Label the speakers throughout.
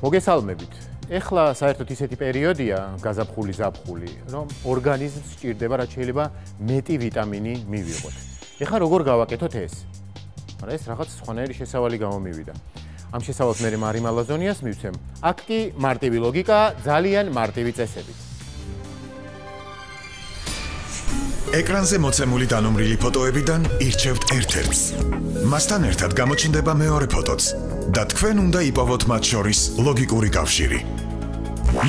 Speaker 1: მოგესალმებით. ეხლა საერთოდ ისეთი პერიოდია, გაზაფხული ზაფხული, რომ ორგანიზმს სჭირდება რაც შეიძლება მეტი ვიტამინი მივიღოთ. ეხლა როგორ გავაკეთოთ ეს? მაგრამ ეს რაღაც სხვანაირი შესავალი გამომივიდა. ამ შესავალს მე მარი მალაზონიას მივცემ. აქ კი მარტივი ლოგიკა, ძალიან მარტივი წესები.
Speaker 2: ეკრანზე მოცემული დანომრილი ფოტოებიდან ირჩევთ ერთ-ერთს. მასთან ერთად გამოჩნდება მეორე ფოტოც და თქვენ უნდა იპოვოთ მათ შორის ლოგიკური კავშირი.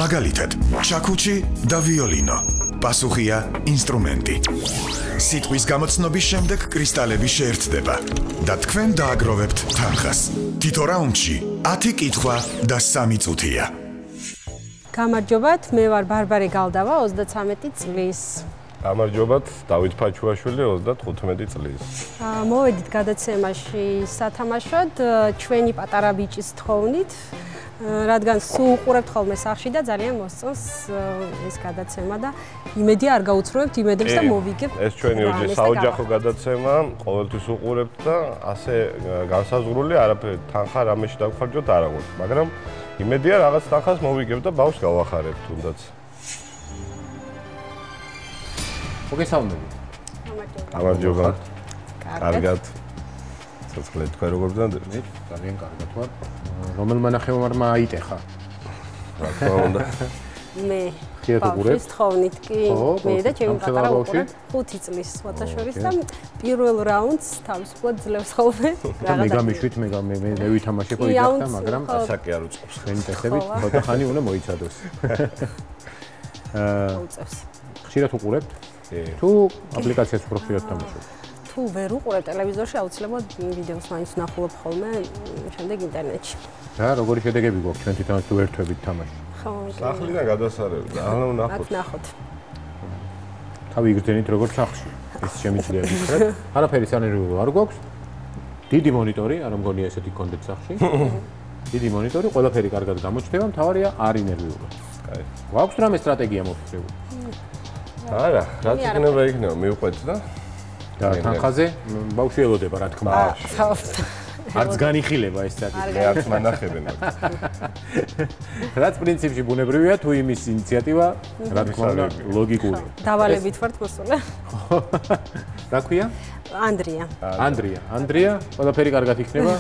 Speaker 2: მაგალითად, ჩაკუჩი და ვიოლინო. პასუხია ინსტრუმენტი. სიტყვის გამოცნობის შემდეგ კრისტალები შეერთდება და თქვენ დააგროვებთ თანხას. თითო რაუნდში 10 კითხვა და 3 წუთია.
Speaker 3: გამარჯობათ, მე ვარ ბარბარე გალდავა, 33 წლის.
Speaker 4: გამარჯობათ, დავით ფაჩუაშვილი 35 წლის.
Speaker 3: აა მოვედით გადაცემაში სათამაშოდ ჩვენი პატარა ბიჭის თხოვნით, რადგან სულ უყურებთ ხოლმე სახში და ძალიან მოსწონს ეს გადაცემა და იმედი არ გაუცრუებთ იმედებს და მოვიგებ.
Speaker 4: ეს ჩვენი ოჯახი საოჯახო გადაცემა, ყოველთვის უყურებთ და ასე განსაზღვრული არაფერი თანხა რამეში დაგხვარჯოთ არ აქვს, მაგრამ იმედია რაღაც თანხას მოვიგებ და ბავშვს გავახარებ თუნდაც.
Speaker 1: მოგესალმებით.
Speaker 4: გამარჯობა. კარგად. ცოცხლე თქვენ როგორ გძანდეთ?
Speaker 1: მე ძალიან კარგად ვარ. რომელმა ნახევარმა აიტეხა?
Speaker 4: რა თქმა უნდა.
Speaker 3: მე
Speaker 1: ბავშვის
Speaker 3: თხოვნით კი მე და ჩემი პატარა უკვე 5 წლის ვათაშორის და პირველ რაუნდს თავისუფლად ძლევს ხოლმე.
Speaker 1: მე გამიშვით მე მე მე ვითამაშე ხო იგახთა, მაგრამ
Speaker 4: ასაკი არ უწყობს.
Speaker 1: ჩვენი წესებით ცოტა ხანი უნდა მოიცადოს.
Speaker 3: აა უწევს.
Speaker 1: ხშირად უყურებთ? თუ აპლიკაციას უფრო ხშირად თამაშობ?
Speaker 3: თუ ვერ უყურებ ტელევიზორში, აუცილებლად ვიდეოს მაინც ნახულობ ხოლმე, შემდეგ ინტერნეტში.
Speaker 1: და როგორი შედეგები გვაქვს ჩვენ თვითონ თუ ერთვებით თამაში?
Speaker 3: ხო.
Speaker 4: სახლიდან გადასარევი და ანუ ნახოთ.
Speaker 3: აქ ნახოთ.
Speaker 1: თავი იგრძენით როგორც სახლში. ეს შემიძლია ვიქრეთ. არაფერი სანერვიულო არ გვაქვს. დიდი მონიტორი, არ მგონია ესეთი კონდეთ სახლში. დიდი მონიტორი, ყველაფერი კარგად გამოჩნდება, მთავარია არ ინერვიულო.
Speaker 4: კაი.
Speaker 1: გვაქვს რამე სტრატეგია მოფიქრებული?
Speaker 4: არა, რაც იქნება იქნება, მივყვეთ და
Speaker 1: და თანხაზე ბავშვი ელოდება რა თქმა უნდა. არც განიხილება ეს საკითხი.
Speaker 4: მე არც მანახებენ.
Speaker 1: რაც პრინციპში ბუნებრივია თუ იმის ინიციატივა რა თქმა უნდა ლოგიკურია.
Speaker 3: დავალებით ვართ მოსულა.
Speaker 1: რა ქვია?
Speaker 3: ანდრია.
Speaker 1: ანდრია. ანდრია, ყველაფერი კარგად იქნება.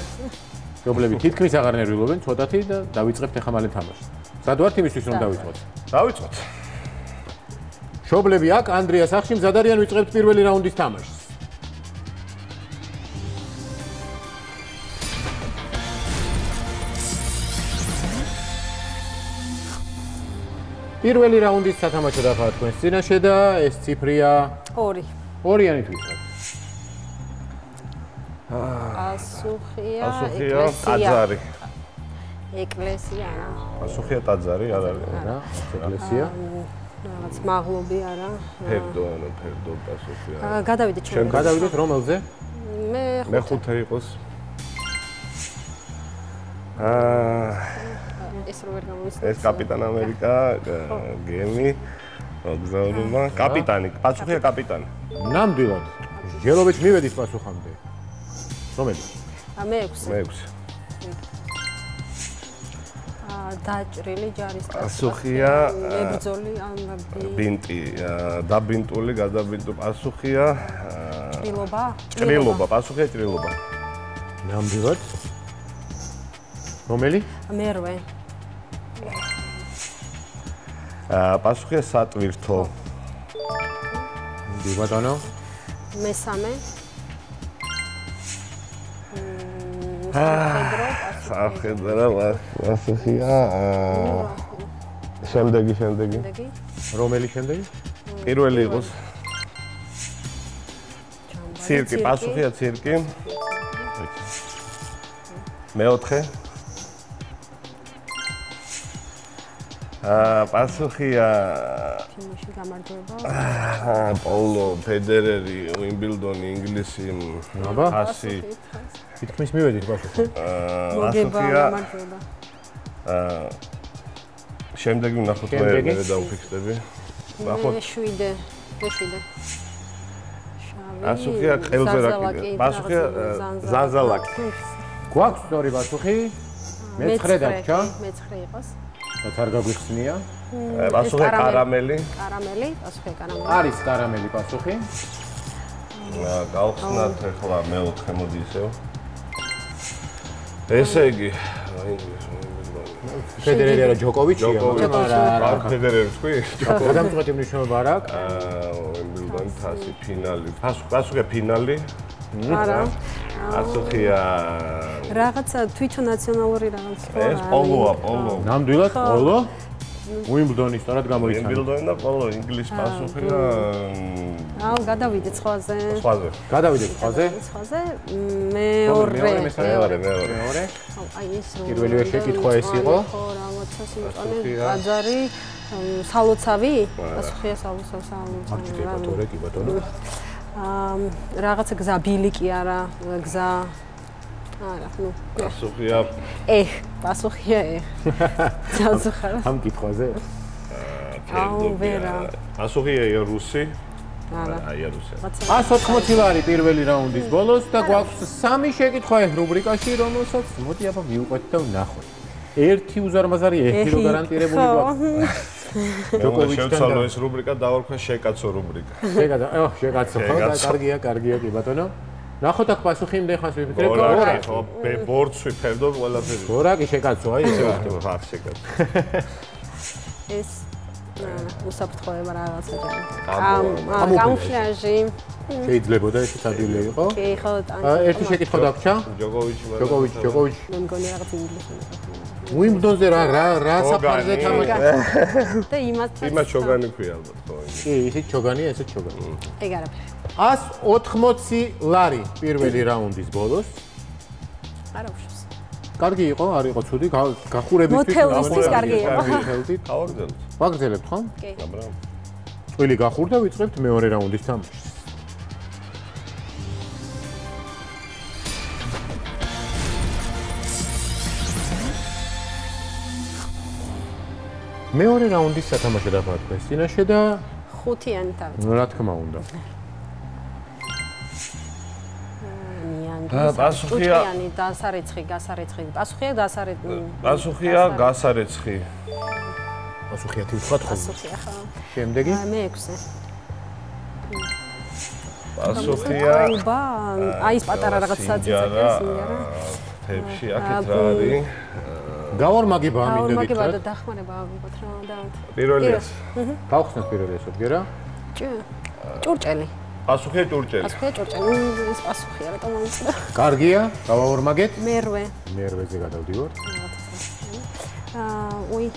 Speaker 1: მშობლები თითქმის აღარ ნერვიულობენ ცოტათი და დავიწყებთ ახლა მალე თამაშს. სად ვართ იმისთვის რომ დავიწყოთ?
Speaker 4: დავიწყოთ.
Speaker 1: მშობლები აქ ანდრიას ახში მზად არიან ვიწყებთ პირველი რაუნდის თამაშს. პირველი რაუნდის სათამაშო დაფა თქვენს წინაშე და ეს ციფრია
Speaker 3: 2.
Speaker 1: ორიანი თვითონ.
Speaker 3: ასუხია,
Speaker 4: ასუხია, ტაძარი.
Speaker 3: ეკლესია.
Speaker 4: ასუხია, ტაძარი, არ არის
Speaker 1: რა? ეკლესია.
Speaker 3: რაღაც მაღლობი არა.
Speaker 4: ფერდო, ანუ ფერდო პასუხია.
Speaker 3: აა გადავიდეთ ჩვენ.
Speaker 1: ჩვენ გადავიდეთ რომელზე?
Speaker 3: მე
Speaker 4: მე ხუთე იყოს. აა
Speaker 3: ეს რო ვერ გამოვიცნო.
Speaker 4: ეს კაპიტან ამერიკა, გემი, მოგზაურობა, კაპიტანი, პასუხია კაპიტანი.
Speaker 1: ნამდვილად. ჯერობეც მივედის პასუხამდე. რომელი?
Speaker 3: ა მე 6.
Speaker 4: მე 6.
Speaker 3: დაჭრილი ჯარის
Speaker 4: პასუხია
Speaker 3: მებრძოლი ან
Speaker 4: ბინტი, დაბინტული, გადაბინტული პასუხია
Speaker 3: ჭრილობა?
Speaker 4: ჭრილობა, პასუხია ჭრილობა.
Speaker 1: ნამდვილად. რომელი?
Speaker 3: მერვე.
Speaker 4: აა პასუხია სატვირთო.
Speaker 1: დი ბატონო.
Speaker 3: მესამე.
Speaker 4: სახედრო პასუხია აა შემდეგი შემდეგი.
Speaker 1: რომელი შემდეგი?
Speaker 4: პირველი იყოს ცირკი, პასუხია ცირკი. მეოთხე აა პასუხია
Speaker 3: ფინიში გამარჯვება.
Speaker 4: აა პოლო, ფედერერი, უიმბილდონი, ინგლისი,
Speaker 1: აბა
Speaker 4: ასი.
Speaker 1: თითქმის მივედით ბავშვი.
Speaker 4: აა
Speaker 3: სოფია
Speaker 4: აა შემდეგი ვნახოთ მე მე დავფიქსდები. ნახოთ.
Speaker 3: 7 7
Speaker 4: ასუხია ყელზე რა კიდე.
Speaker 3: ბასუხია
Speaker 4: ზანზალაკი.
Speaker 1: გვაქვს სწორი ბასუხი? მეცხრე დაგჭა?
Speaker 3: მეცხრე იყოს.
Speaker 1: რაც არ გაგვიხსნია.
Speaker 4: ბასუხი კარამელი.
Speaker 3: კარამელი, ბასუხი კარამელი.
Speaker 1: არის კარამელი ბასუხი.
Speaker 4: გავხსნათ ახლა მეოთხე მოდი ისევ. ესე იგი,
Speaker 1: ფედერერი არა ჯოკოვიჩია
Speaker 4: ჯოკოვიჩი,
Speaker 1: მაგრამ
Speaker 4: არ ფედერერი თქვი?
Speaker 1: გადამწყვეტი მნიშვნელობა არ აქვს
Speaker 4: აა, უიმბლდონ თასი ფინალი. პასუხი, პასუხი ფინალი.
Speaker 3: არა.
Speaker 4: პასუხია
Speaker 3: რაღაცა თვითონ ნაციონალური რაღაც ხო
Speaker 4: ეს პოლოა, პოლო.
Speaker 1: ნამდვილად პოლო უიმბლდონი სწორად გამოიცანა
Speaker 4: უიმბლდონი და პოლო ინგლის პასუხია
Speaker 3: აუ გადავიდეთ სხვაზე.
Speaker 4: სხვაზე.
Speaker 1: გადავიდეთ სხვაზე
Speaker 3: სხვაზე მეორე.
Speaker 1: მეორე,
Speaker 4: მეორე, მეორე.
Speaker 3: აუ აი ეს რო.
Speaker 1: პირველივე შეკითხვა ეს იყო?
Speaker 3: ხო, რაღაცა სიმწონე.
Speaker 1: პასუხია.
Speaker 3: აძარი მ, სალოცავი? პასუხია სალოცავ სალოცავი.
Speaker 1: კი ბატონო კი ბატონო
Speaker 3: აა რაღაცა გზა ბილიკი არა, გზა არა, ნუ.
Speaker 4: პასუხია
Speaker 3: ე, პასუხია ე. ძალზუხარა.
Speaker 1: ამ კითხვაზე
Speaker 3: აუ, ვერა.
Speaker 4: პასუხია იარუსი.
Speaker 3: არა.
Speaker 4: აი იარუსი.
Speaker 1: 180 ლარი პირველი რაუნდის ბოლოს და გვაქვს სამი შეკითხვა ეს რუბრიკაში რომელსაც მოდი აბა მივყვეთ და ვნახოთ ერთი უზარმაზარი ერთი რო გარანტირებული გვაქვს
Speaker 4: ჯოკოვიჩთან შევცვალო ეს რუბრიკა დავარქვა შეკაცო რუბრიკა.
Speaker 1: შეგადა ო შეგაცო ხო და კარგია კარგია კი ბატონო ნახოთ აქ პასუხი იმდენ ხანს ვიფიქრებ ორა
Speaker 4: ხო, ბორცვი ფერდო ყველაფერი.
Speaker 1: ორაკი შეკაცო აი ესე ვიქნებ
Speaker 4: ვარ შეკაცო.
Speaker 3: ეს უსაფრთხოება რაღაცა ჯერ.
Speaker 4: ამ-
Speaker 3: ამ კამუფლაჟი.
Speaker 1: შეიძლებოდა ეს ადვილი იყო
Speaker 3: კი, ხო,
Speaker 1: ა, ერთი შეკითხვა დაგჭა
Speaker 4: ჯოკოვიჩი მაგრამ
Speaker 1: ჯოკოვიჩი ჯოკოვიჩი
Speaker 3: მე მგონი რაღაც ინგლისური.
Speaker 1: უიმბლდონზე რა რა რა საფარზე თამაშობს
Speaker 3: და იმათაც
Speaker 4: იმა ჩოგანი ქვია ალბათ ხო.
Speaker 1: კი ისე ჩოგანია ესე ჩოგანი
Speaker 3: ეგ არაფერი.
Speaker 1: 180 ლარი პირველი რაუნდის ბოლოს
Speaker 3: არა უშავს.
Speaker 1: კარგი იყო, არ იყო ცუდი, გა- გახურებისთვის
Speaker 3: მოთევლისთვის კარგი იყო.
Speaker 1: მოთევლით.
Speaker 4: გავაგზავნოთ.
Speaker 1: ვაგრძელებთ ხო?
Speaker 3: კი.
Speaker 4: მაგრამ
Speaker 1: წვილი გახურდა, ვიწყებთ მეორე რაუნდის თამაშს. მეორე რაუნდის სათამაშო დაფართ ეს წინაშე და
Speaker 3: ხუთიანი თავი.
Speaker 1: რა თქმა უნდა.
Speaker 3: ნიანგი.
Speaker 4: ა, პასუხია-
Speaker 3: ჭუჭიანი დასარეცხი, გასარეცხი. პასუხია დასარეცხი.
Speaker 4: პასუხია გასარეცხი.
Speaker 1: პასუხია თვითონ ხო?
Speaker 3: პასუხია ხო.
Speaker 1: შემდეგი
Speaker 3: ა, მეექვსე.
Speaker 4: პასუხია
Speaker 3: აუბა, აი ეს პატარა რაღაც საწიწაკე სინჯარა.
Speaker 4: თებში აქეთ რა არის?
Speaker 1: გავარმაგება
Speaker 3: აუ,
Speaker 1: ამინდა
Speaker 3: მაგება და დახმარება ავიღოთ რა და
Speaker 4: პირველი
Speaker 3: პირველ.
Speaker 4: ეს.
Speaker 1: გავხსნათ პირველი ეს ვგერა.
Speaker 3: ჭი. ჭურჭელი.
Speaker 4: პასუხია ჭურჭელი.
Speaker 3: პასუხია ჭურჭელი. ეს პასუხია რა თამამიცდა.
Speaker 1: კარგია, გავავორმაგეთ.
Speaker 3: მერვე.
Speaker 1: მერვეზე გადავდივართ.
Speaker 3: აა, უი.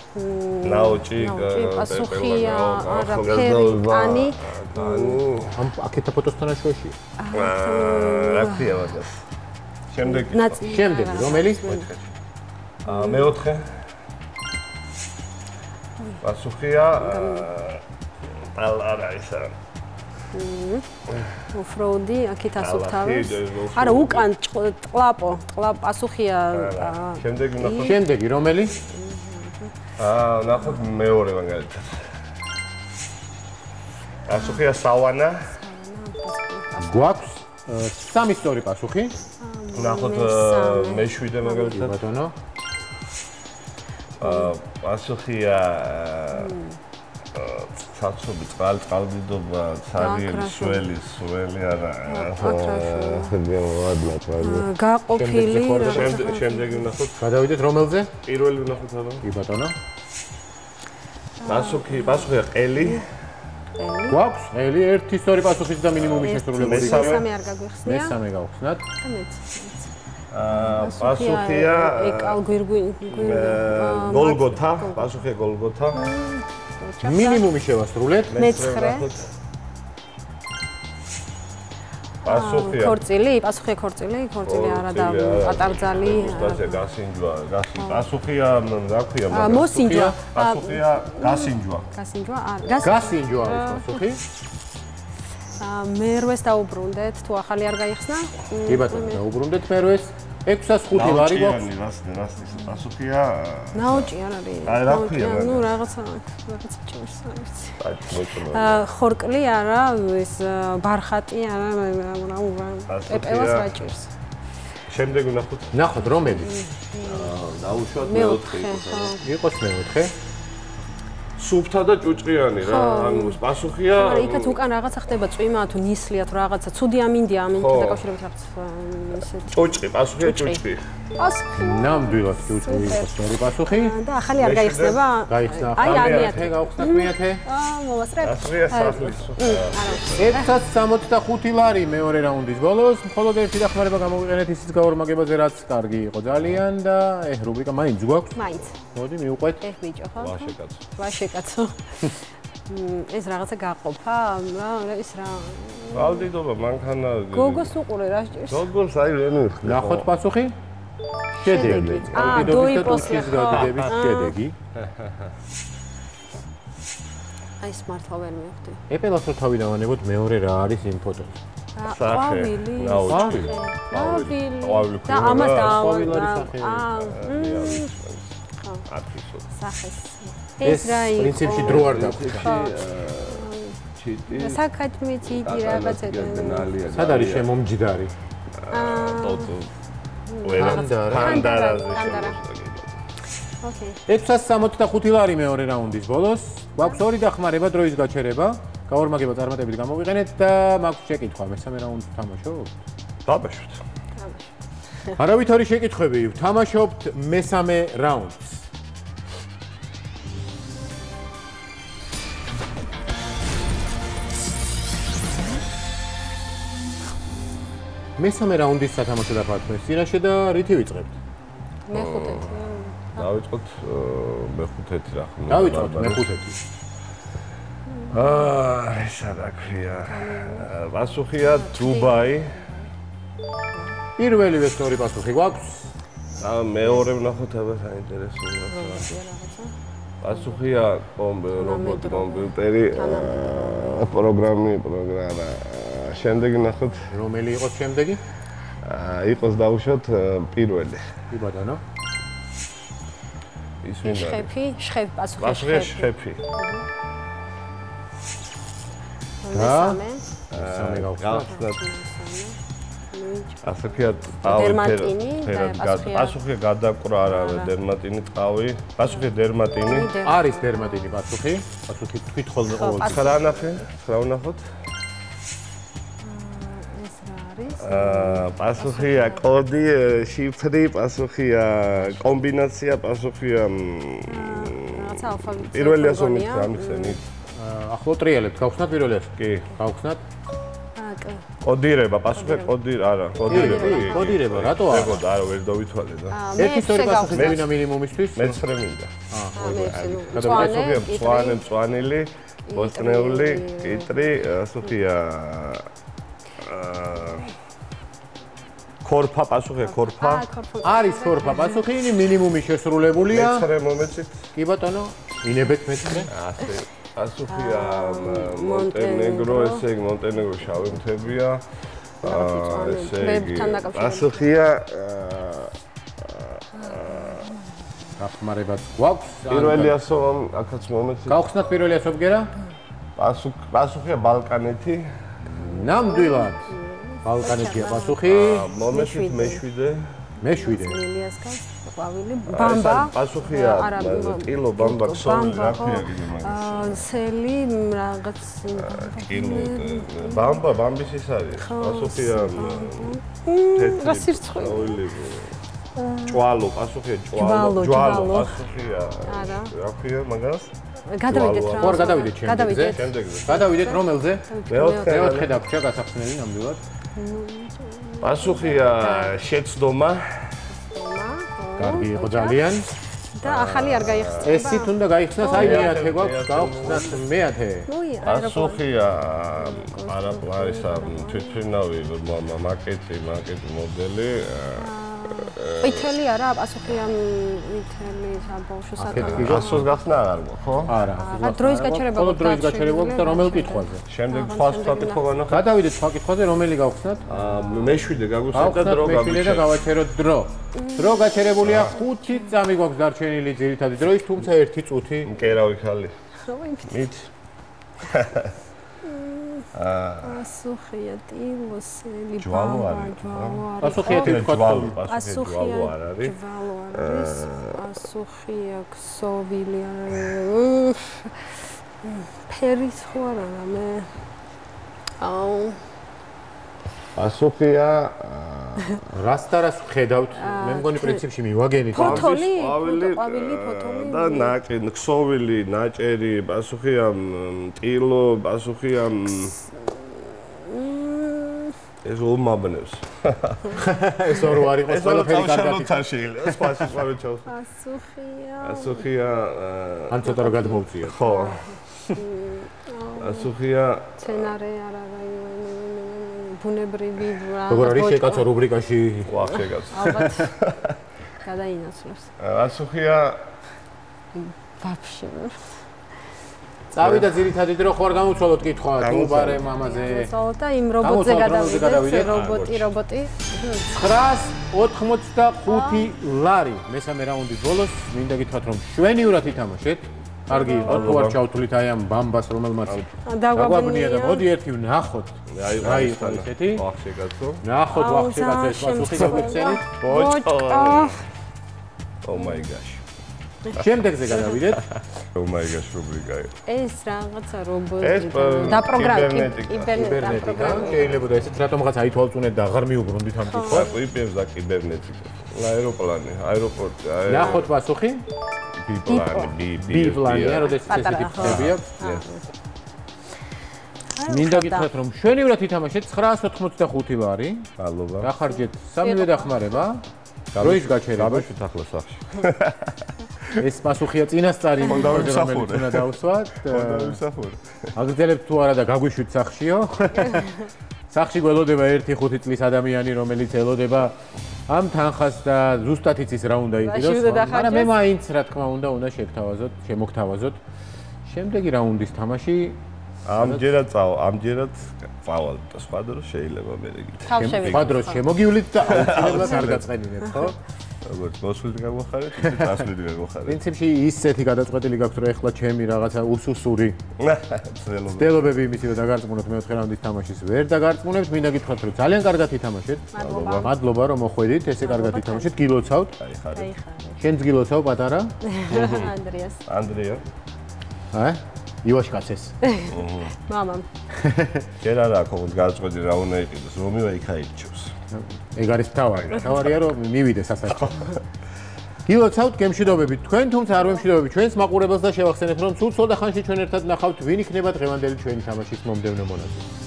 Speaker 4: ნაოჭი,
Speaker 3: პასუხია
Speaker 4: პეპელა, გა-
Speaker 3: არაფერი.
Speaker 4: ახალგაზრდა,
Speaker 3: კანი.
Speaker 4: კანი.
Speaker 1: ამ აქეთა ფოტოსთან აშუაში.
Speaker 4: აა, რა ქვია მაგას? შემდეგი,
Speaker 3: არა,
Speaker 1: რომელი?
Speaker 4: აა, მეოთხე. პასუხია ალ არა ისა.
Speaker 3: ოფროუდი, აქეთ
Speaker 4: ოფროუდი.
Speaker 3: არა, უკან ტყლაპო, ტყლაპ პასუხია.
Speaker 4: შემდეგი ნახოთ.
Speaker 1: შემდეგი რომელი?
Speaker 4: აა, ნახოთ მეორე მაგალითად. პასუხია სავანა.
Speaker 1: გვაქვს სამი სწორი პასუხი.
Speaker 4: ნახოთ მეშვიდე მაგალითად.
Speaker 1: ბატონო.
Speaker 4: აა, პასუხია ცაცობი წყალ წყალდიდობა ცარიელი სველი სველი არა
Speaker 3: გაყოფილი.
Speaker 4: შემდეგ შემდეგი ვნახოთ
Speaker 1: გადავიდეთ რომელზე?
Speaker 4: პირველი ვნახოთ აბა
Speaker 1: კი ბატონო.
Speaker 4: პასუხი პასუხია ყელი
Speaker 1: გვაქვს ელი ერთი სწორი პასუხის და მინიმუმი შესრულებული.
Speaker 4: მესამე.
Speaker 3: არ გაგვიხსნია.
Speaker 1: მესამე გავხსნათ.
Speaker 3: და მეც.
Speaker 4: აა პასუხია
Speaker 3: ეკალ გვირგვინ
Speaker 4: აა, გოლგოთა პასუხია გოლგოთა
Speaker 1: მინიმუმი შევასრულეთ.
Speaker 3: მეცხრე.
Speaker 4: ვნახოთ. პასუხია
Speaker 3: ქორწილი, პასუხია ქორწილი, ქორწილი არა და პატარძალი.
Speaker 4: პასუხია გასინჯვა გასინ პასუხია რა ქვია
Speaker 3: აა, მოსინჯვა.
Speaker 4: პასუხია გასინჯვა
Speaker 3: გასინჯვა არ. გას
Speaker 1: გასინჯო არის პასუხი.
Speaker 3: აა, მერვეს დაუბრუნდეთ, თუ ახალი არ გაიხსნა?
Speaker 1: კი ბატონო, დაუბრუნდეთ მერვეს. 605 ლარი გვაქვს.
Speaker 4: ნაოჭიანი რას რას ის პასუხია
Speaker 3: ნაოჭი არ არის.
Speaker 4: აი, რა ქვია
Speaker 3: ნუ რაღაცა რაღაცა ჭირს არ ვიცი.
Speaker 4: აი
Speaker 3: აა, ხორკლი არა, ეს აა, ბარხატი არა, რა რა
Speaker 4: პასუხია.
Speaker 3: პეპელას რა ჭირს.
Speaker 4: შემდეგ ვნახოთ
Speaker 1: ნახოთ რომელი.
Speaker 4: დაუშვათ
Speaker 3: მეოთხე ხო
Speaker 1: იყოს მეოთხე.
Speaker 4: სუფთა და ჭუჭყიანი რა ანუ პასუხია
Speaker 3: მაგრამ იქაც უკან რაღაცა ხდება წვიმა თუ ნისლია თუ რაღაცა ცუდი ამინდია ამინდ
Speaker 4: ხო.
Speaker 3: დაკავშირებით რაღაც აა, ისეთი.
Speaker 4: ჭუჭყი პასუხია
Speaker 3: ჭუჭყი.
Speaker 4: ჭუჭყი
Speaker 3: პასუხი.
Speaker 1: ნამდვილად ჯუჭი იყოს სწორი პასუხი.
Speaker 3: და ახალი არ გაიხსნება.
Speaker 1: გაიხსნა
Speaker 3: აი
Speaker 1: ახალი
Speaker 3: არ
Speaker 1: მეათე, გავხსნათ მეათე.
Speaker 3: აა მოვასწრებ
Speaker 4: ასრია სახლის
Speaker 1: 165 ლარი მეორე რაუნდის ბოლოს, მხოლოდ ერთი დახმარება გამოვიყენეთ ისიც გაორმაგებაზე, რაც კარგი იყო ძალიან და ე რუბრიკა მაინც გვაქვს.
Speaker 3: მაინც.
Speaker 1: მოდი მივყვეთ.
Speaker 3: ეხ ბიჭო ხო?
Speaker 4: ვაშე კაცო
Speaker 3: ვაშე კაცო ეს რაღაცა გაყოფა რა ის რა.
Speaker 4: ვალდიდობა მანქანა.
Speaker 3: გოგოს უყურე რა სჭირს
Speaker 4: გოგოს აი ვერ მიხდი
Speaker 1: ნახოთ პასუხი. შედეგი. აუდიტობის და გადადების
Speaker 3: აა.
Speaker 1: შედეგი.
Speaker 3: აი ეს მართლა ვერ მივხვდი
Speaker 1: ეპელას რო თავი დავანებოთ მეორე რა არის იმ ფოტოზე.
Speaker 3: ყვავილი ყვავილი?
Speaker 4: ყვავილი.
Speaker 3: და ამას
Speaker 4: რა,
Speaker 1: ყვავილი
Speaker 3: და
Speaker 1: არის სახე.
Speaker 3: აა
Speaker 4: ათისო
Speaker 3: სახეს
Speaker 1: ეს
Speaker 3: რა იყო
Speaker 1: პრინციპში დრო არ დაგვიწყდა.
Speaker 5: ჩიტი
Speaker 3: საქათმი თითი რაღაცა
Speaker 1: სად არის შემომჯდარი?
Speaker 4: ტოტო პანდარაზე
Speaker 3: პანდარა. ოკეი
Speaker 1: 665 ლარი მეორე რაუნდის ბოლოს. გვაქვს ორი დახმარება დროის გაჩერება. გაორმაგება წარმატებით გამოვიყენეთ და მაქვს შეკითხვა მესამე რაუნდს თამაშობთ?
Speaker 4: დაბეშვით
Speaker 1: არავითარი შეკითხვები, თამაშობთ მესამე რაუნდს. მესამე რაუნდის სათამაშო დაფართხმეს წინაშე და რითი ვიწყებთ?
Speaker 3: მეხუთეთი
Speaker 4: დავიწყოთ მეხუთეთი რა ხომ
Speaker 1: დავიწყოთ მეხუთეთი.
Speaker 4: აა ესა რა ქვია პასუხია დუბაი.
Speaker 1: პირველივე სწორი პასუხი გვაქვს.
Speaker 4: და მეორე ვნახოთ აბა საინტერესოა პასუხია კომპი რობოტი კომპიუტერი პროგრამი პროგრამა შემდეგი ნახოთ.
Speaker 1: რომელი იყოს შემდეგი?
Speaker 4: აა, იყოს დაუშვათ აა, პირველი.
Speaker 1: კი ბატონო.
Speaker 4: ის ვინ არის?
Speaker 3: შხეფი შხეფი პასუხი
Speaker 4: პასუხია შეფი
Speaker 1: და?
Speaker 3: მესამე
Speaker 1: სამე გავხსნა.
Speaker 4: გავხსნათ
Speaker 3: ლუიჯი
Speaker 4: ასაკია
Speaker 3: დერმატინი და პასუხია
Speaker 4: გადაკვრა არავე დერმატინი ტყავი. პასუხია დერმატინი.
Speaker 1: არის დერმატინი პასუხი. პასუხი თქვით ხოლმე
Speaker 3: ხო,
Speaker 1: ყოველ
Speaker 3: პასუხი.
Speaker 4: ცხრა ნახე ცხრა ვნახოთ პასუხია კოდი შიფრი პასუხია კომბინაცია პასუხია
Speaker 3: რაღაცა ალფაბეტი
Speaker 4: პირველი ასომით ამიხსენით
Speaker 1: ახლო ტრიალებთ, გავხსნათ პირველი ასო.
Speaker 4: კი
Speaker 1: გავხსნათ.
Speaker 4: კოდირება პასუხია კოდი არა კოდირება.
Speaker 1: კოდირება, რატო არა?
Speaker 4: ეგო და არა ვერ დავითვალე და.
Speaker 3: მე
Speaker 1: ერთი სწორი
Speaker 3: ექვსე
Speaker 1: პასუხი
Speaker 3: გავხსნათ.
Speaker 1: გვინა მინიმუმისთვის.
Speaker 4: მეცხრე მინდა.
Speaker 3: აა, მე ექვსე, ნუ,
Speaker 1: გადავიდეთ,
Speaker 3: მწვანე,
Speaker 4: მწვანილი ბოსტნეული კიტრი პასუხია აა კორფა პასუხია
Speaker 3: ქორფო.
Speaker 1: არის ხორფა პასუხი, ინი მინიმუმი შესრულებულია.
Speaker 4: მეცხრე მომეცით
Speaker 1: კი ბატონო, ინებეთ მეცხრე.
Speaker 4: ასე პასუხია მონტენეგრო ესე იგი მონტენეგრო შავი მთებია აა ესე იგი პასუხია
Speaker 1: დახმარებაც გვაქვს.
Speaker 4: პირველი ასო აქაც მომეცით
Speaker 1: გავხსნათ პირველი ასო ბგერა?
Speaker 4: პასუხ პასუხია ბალკანეთი
Speaker 1: ნამდვილად. ბალკანეთია პასუხი.
Speaker 4: მომეცით მეშვიდე
Speaker 1: მეშვიდე.
Speaker 3: მილიასკას ყვავილი ბამბა
Speaker 4: პასუხია ტილო ბამბა ქსოვი
Speaker 3: ბამბა,
Speaker 4: რა
Speaker 3: ხო.
Speaker 4: ქვია კიდე მაგას
Speaker 3: აა სელი რაღაც
Speaker 4: კილო ბამბა ბამბის ის არის პასუხია თეთრი
Speaker 3: რა სირცხვი?
Speaker 4: ოვილი ჭვალო პასუხია
Speaker 3: ჯვალო,
Speaker 4: ჭვალო ჯვალო
Speaker 3: ჯვალო.
Speaker 4: პასუხია
Speaker 3: არა.
Speaker 4: რა ქვია მაგას
Speaker 3: გადავიდეთ რა
Speaker 1: არ გადავიდეთ შემდეგზე?
Speaker 3: გადავიდეთ
Speaker 1: გადავიდეთ რომელზე?
Speaker 4: მეოთხე
Speaker 1: მეოთხე დაგვრჩა გასახსნელი ნამდვილად.
Speaker 4: პასუხია შეცდომა
Speaker 1: კარგი იყო ძალიან.
Speaker 3: და ახალი არ გაიხსნა
Speaker 1: ესით უნდა გაიხსნას აი მეათე გვაქვს, გავხსნათ მეათე.
Speaker 4: პასუხია არა პლარისა თვითფრინავი მა- მაკეტი მაკეტი მოდელი
Speaker 3: ყვითელი არა პასუხი ამ ყვითელი საბავშვო სათამაშო
Speaker 4: ასოს გახსნა არ გქო ხო?
Speaker 1: არა,
Speaker 3: აა, დროის გაჩერება გვაქვს
Speaker 1: დროის გაჩერება გვაქვს და რომელ კითხვაზე?
Speaker 4: შემდეგ სხვა სხვა კითხვა ნახე
Speaker 1: გადავიდეთ სხვა კითხვაზე, რომელი გავხსნათ?
Speaker 4: მეშვიდე გაგვიხსნა და დრო
Speaker 1: მეშვიდე და გავაჩეროთ დრო. დრო გაჩერებულია 5 წამი გვაქვს დარჩენილი ძირითადი დროის, თუმცა 1 წუთი.
Speaker 4: კერავი ხალი
Speaker 3: ხო, იმ
Speaker 4: მით
Speaker 3: პასუხია ტილოსელი
Speaker 4: ჯვალო არის,
Speaker 1: პასუხია თითქოს
Speaker 4: ჯვალო,
Speaker 3: პასუხია
Speaker 4: ჯვალო არ არის.
Speaker 3: ჯვალო არის. პასუხია ქსოვილი არის. ფერის ხო არა მე აუ.
Speaker 4: პასუხია
Speaker 1: რას და რას ხედავთ? მე მგონი პრინციპში მივაგენით.
Speaker 3: ფოთოლი?
Speaker 4: ყვავილი
Speaker 3: ყვავილი, ფოთოლი?
Speaker 4: და ნაკი, ქსოვილი, ნაჭერი, პასუხია ტილო, პასუხია ეს ომაბნევს.
Speaker 1: ეს ორი არ იყოს ყველაფერი კარგად.
Speaker 4: თან შეიძლება, სხვა სხვა ჩავს.
Speaker 3: პასუხია
Speaker 4: პასუხია აა,
Speaker 1: ან ცოტა რომ გადმოვწიოთ.
Speaker 4: ხო. პასუხია
Speaker 3: ცენარე არ არის ბუნებრივი
Speaker 1: როგორ არის? შეკაცო რუბრიკაში?
Speaker 4: ყვა შეკაცო.
Speaker 3: ალბათ გადაინაცვლებს
Speaker 4: ასუხია
Speaker 3: ვაფშე
Speaker 1: წავიდა ძირითადად რომ ხوار გამოვცვალოთ კითხვა. თუ ბარე მამაზე.
Speaker 3: გამოვცვალოთ და იმ რობოტზე გადავიდეთ რობოტი რობოტი.
Speaker 1: 985 ლარი. მესამე რაუნდის ბოლოს. მინდა გითხრათ რომ შვენიურად ითამაშეთ. კარგი იყო თუ არ ჩავთვლით აი ამ ბამბას რომელმაც დაგვაბნია და მოდი ერთი ვნახოთ
Speaker 4: აი
Speaker 1: რა იყო ესეთი
Speaker 4: ყვახ შეგაცო.
Speaker 1: ნახოთ
Speaker 3: აუ,
Speaker 1: ვახშე კაცო ეს პასუხი
Speaker 3: შემწევა.
Speaker 1: გაგვიხსენით
Speaker 4: ბოჭო. Oh my gosh.
Speaker 1: შემდეგზე გადავიდეთ
Speaker 4: Oh my gosh, რუბრიკა იყო.
Speaker 3: ეს რაღაცა რობოტი და პროგრამა
Speaker 4: კიბერნეტიკა.
Speaker 1: შეიძლება და ესეც რატომღაც აითვალწუნეთ და აღარ მიუბრუნდით ამ კითხვას
Speaker 4: იპებს და კიბერნეტიკა. აეროპლანი, აეროპორტი, აერო.
Speaker 1: ნახოთ პასუხი.
Speaker 4: ბიპლანი, ბი
Speaker 1: ბი პლანია როდესაც ესეთი
Speaker 3: ხო.
Speaker 1: ფხები აქვს მინდა გითხრათ რომ შვენივრად ითამაშეთ 985 ლარი
Speaker 4: ალობა.
Speaker 1: დახარჯეთ სამივე დახმარება. როის გაჩერება.
Speaker 4: გაბეშვით ახლა სახში.
Speaker 1: ეს პასუხია წინასწარი
Speaker 4: ხონდა
Speaker 1: რომელიც უნდა დავსვათ. აგრძელებთ თუ არა და გაგვიშვით სახშიო სახში გველოდება 1-5 წლის ადამიანი რომელიც ელოდება ამ თანხას და ზუსტად იცის რა უნდა იყიდოს მაგრამ მე მაინც რა თქმა უნდა უნდა შეგთავაზოთ შემოგთავაზოთ. შემდეგი რაუნდის თამაში?
Speaker 4: ამჯერად წავა, ამჯერად წავალ და სხვა დროს შეიძლება მე რეგით.
Speaker 1: სხვა დროს შემოგივლით და აუცილებლად არ გაწყენინეთ ხო
Speaker 4: როგორც მოსვლით გაგვახარეთ, ისე დასვლით გაგვახარეთ.
Speaker 1: პრინციპში ისეთი გადაწყვეტილი გაქვთ რომ ეხლა ჩემი რაღაცა უსუსური
Speaker 4: ძველობა.
Speaker 1: დელობები იმისი რომ დაგარწმუნოთ მეოთხე რაუნდის თამაშის ვერ დაგარწმუნებთ მინდა გითხრათ რომ ძალიან კარგად ითამაშეთ.
Speaker 3: მადლობა.
Speaker 1: მადლობა რომ მოხვედით ესე კარგად ითამაშეთ. გილოცავთ.
Speaker 4: აი ხარ.
Speaker 3: აი ხარ.
Speaker 1: შენც გილოცავ პატარა?
Speaker 3: ანდრიას.
Speaker 4: ანდრია,
Speaker 1: ა ივაშკაცეს.
Speaker 3: მამამ.
Speaker 4: ჯერ არა აქვს ოღონდ გადაწყვეტი რა უნდა იყიდოს, რომივა იქ აირჩევს.
Speaker 1: ეგ არის თავარი თავარია რომ მივიდეს ასაკში გილოცავთ გემშვიდობებით. თქვენ თუმცა არ ვემშვიდობებით. ჩვენს მაყურებელს და შევახსენებთ რომ სულ ცოტა ხანში ჩვენ ერთად ნახავთ ვინ იქნება დღევანდელი ჩვენი თამაშის მომდევნო მონაწილე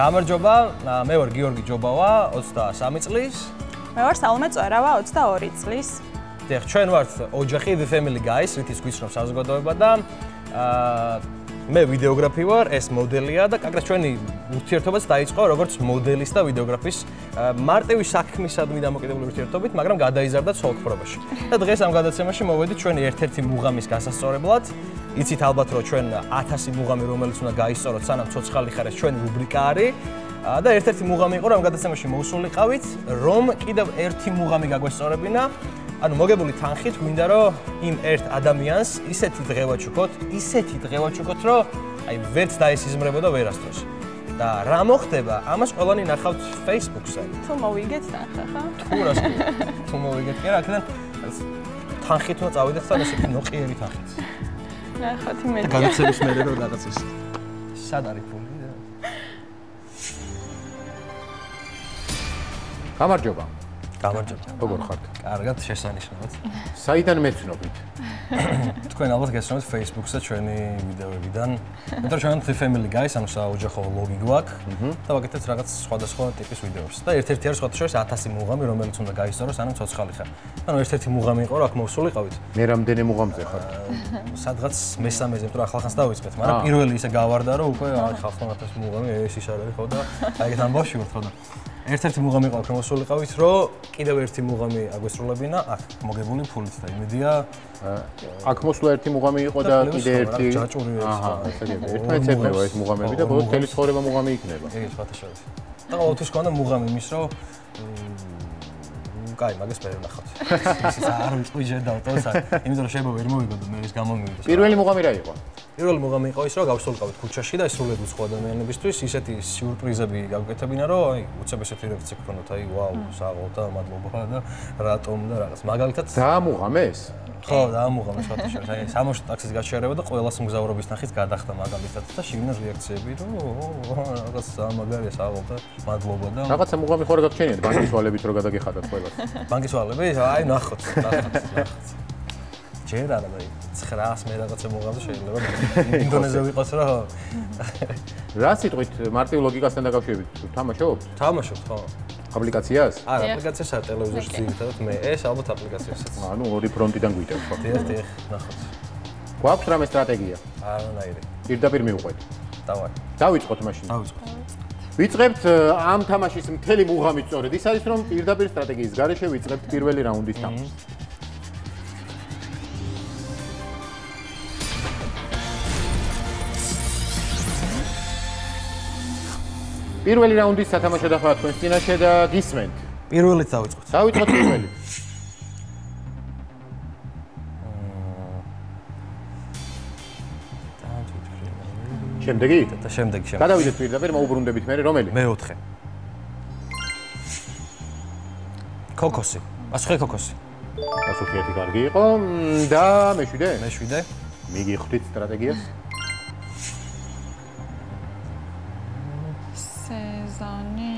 Speaker 6: გამარჯობა, მე ვარ გიორგი ჯობავა, 23 წლის.
Speaker 7: მე ვარ სალომე წვერავა 22 წლის.
Speaker 6: დიახ, ჩვენ ვართ ოჯახი The Family Guys, რითიც გვიცნობს საზოგადოება და აა მე ვიდეოგრაფი ვარ, ეს მოდელია და კაკრას ჩვენი ურთიერთობაც დაიწყო როგორც მოდელის და ვიდეოგრაფის მარტივი საქმისადმი დამოკიდებული ურთიერთობით, მაგრამ გადაიზარდა ცოლქმრობაში. და დღეს ამ გადაცემაში მოვედით ჩვენი ერთ-ერთი მუღამის გასასწორებლად. იცით ალბათ რომ ჩვენ 1000 მუღამი რომელიც უნდა გაისწოროთ სანამ ცოცხალი ხარ ეს ჩვენი რუბრიკა არის. და ერთ-ერთი მუღამი იყო რომ გადაცემაში მოусულიყავით, რომ კიდევ ერთი მუღამი გაგვესწორებინა. ანუ მოგებული თანხით გვინდა რომ იმ ერთ ადამიანს ისეთი დღევაჩუქოთ, ისეთი დღევაჩუქოთ, რომ აი ვერც დაესიზმრებოდა ვერასდროს. და რა მოხდება? ამას ყველანი ნახავთ Facebook-ზე.
Speaker 7: თუ მოვიგეთ ნახა ხა?
Speaker 6: თუ რას თუ მოვიგეთ კი რა, აქედან თანხით უნდა წავიდეთ თან ესეთი ნოყიერი თანხით.
Speaker 7: ნახოთ იმედი.
Speaker 6: გადაცემის მერე რომ რაღაც ის სად არის ფული?
Speaker 1: გამარჯობა
Speaker 6: გამარჯობა.
Speaker 1: როგორ ხართ
Speaker 6: კარგად შესანიშნავად.
Speaker 1: საიდან მეცნობით
Speaker 6: თქვენ ალბათ გესწრებით Facebook-ზე ჩვენი ვიდეოებიდან. მეტყვი ჩვენ The Family Guys, ანუ საოჯახო ლოგი გვაქვს და ვაკეთებთ რაღაც სხვადასხვა ტიპის ვიდეოებს. და ერთ-ერთი არის სხვადასხვა შორის 1000 მუღამი, რომელიც უნდა გაისწოროს, სანამ ცოცხალი ხარ. ანუ ერთ-ერთი მუღამი იყო, რა მოვსულიყავით.
Speaker 1: მე რამდენი მუღამზე ხარ
Speaker 6: სადღაც მესამეზე, მეტყვი ახალხანს დავიწყეთ, მაგრამ პირველი ისე გავარდა, რომ უკვე აი ხალხთან 1000 მუღამი ეს ის არ არის ხო და აი ეგეთ ამბავში ვარ ხო და ერთ-ერთი მუღამი ყავს რომ მოსულიყავით, რომ კიდევ ერთი მუღამი აგვესრულებინა, აქ მოგებული ფულით და იმედია
Speaker 1: აქ მოსვლა ერთი მუღამი იყო და
Speaker 6: და
Speaker 1: კიდე ერთი
Speaker 6: რა, ჯაჭვური არის,
Speaker 1: აჰა, ესე იგი, ერთმანეთს ეწევა ეს მუღამები და
Speaker 6: მუღამს.
Speaker 1: მთელი ცხოვრება მუღამი იქნება.
Speaker 6: იგი სხვათაშორის. და ყოველთვის ქონდა მუღამი იმის, რომ კაი, მაგას ვერ ვნახავთ. ის არ ვიწყო ჯერდა თორსა, იმიტომ რომ შეიძლება ვერ მოვიგოდო მე ის გამომივიდო.
Speaker 1: პირველი მუღამი რა იყო?
Speaker 6: პირველი მუღამი იყო ის, რომ გავსულყავთ ქუჩაში და ისრულებთ სხვა ადამიანებისთვის, ისეთი სიურპრიზები გავკეთებინა, რომ აი, უცებ ესეთი რეაქცია გქონდათ, აი, ვაუ, საღო და მადლობა და რატომ და რაღაც. მაგალითად,
Speaker 1: დაამუღამეს?
Speaker 6: ხო, დაამუღამე სხვათაშორის. აი, სამოშო ტაქსის გაჩერება და ყოველას მგზავრობის ნახით გადახდა მაგალითად და შიგნით რეაქციები, რომ რაღაც სამაგარია საღო და მადლობა და
Speaker 1: რაღაცა მუღამი არ გაჩენიათ ბანკის ვალებით რო გადაგიხადათ ყველას.
Speaker 6: ბანკის ვალები, აი, ნახოთ, ნახოთ, ნახოთ. ჯერ არა და 900 მე რაღაცა მუღამი შეიძლება ინდონეზია ვიყოს რა.
Speaker 1: რა სიტყვით მარტივ ლოგიკასთან დაკავშირებით თამაშობთ?
Speaker 6: თამაშობთ, ხო?
Speaker 1: აპლიკაციას?
Speaker 6: არა, აპლიკაციას არ ტელევიზორში ძირითადად მე ეს ალბათ აპლიკაციასაც.
Speaker 1: ანუ ორი ფრონტიდან გვიტევს ხო?
Speaker 6: დიახ, დიახ, ნახოთ.
Speaker 1: გვაქვს რამე სტრატეგია?
Speaker 6: არანაირი.
Speaker 1: პირდაპირ მივყვეთ.
Speaker 6: დავარ.
Speaker 1: დავიწყოთ მაშინ.
Speaker 6: დავიწყოთ.
Speaker 1: ვიწყებთ ა, ამ თამაშის მთელი მუღამით სწორედ. ის არის რომ პირდაპირ სტრატეგიის გარეშე ვიწყებთ პირველი რაუნდის თამაშს. პირველი რაუნდის სათამაშო დაფა თქვენს წინაშე და გისმენთ.
Speaker 6: პირველით დავიწყოთ.
Speaker 1: დავიწყოთ პირველი. შემდეგი?
Speaker 6: და შემდეგი შემდეგი.
Speaker 1: გადავიდეთ პირდაპირ, მოუბრუნდებით მე რომელი?
Speaker 6: მეოთხე. კოკოსი. პასუხი კოკოსი.
Speaker 1: პასუხი ერთი კარგი იყო და მეშვიდე?
Speaker 6: მეშვიდე.
Speaker 1: მიგიხვდით სტრატეგიას?